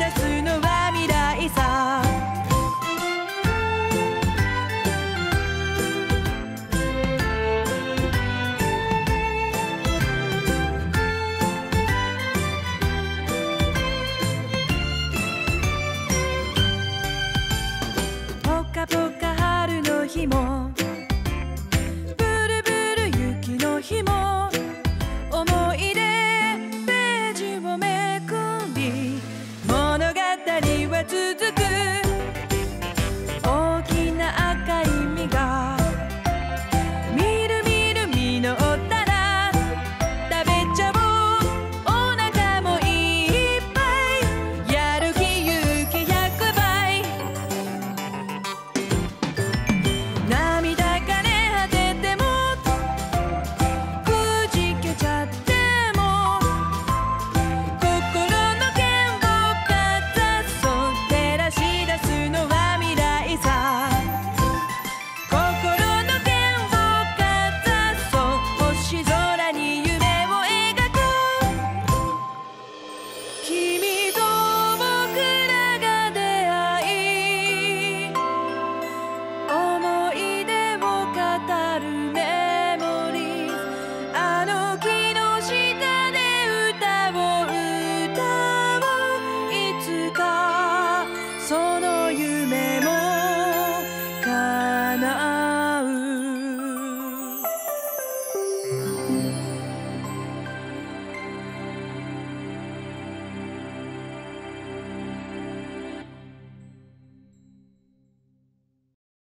出すのは to 夢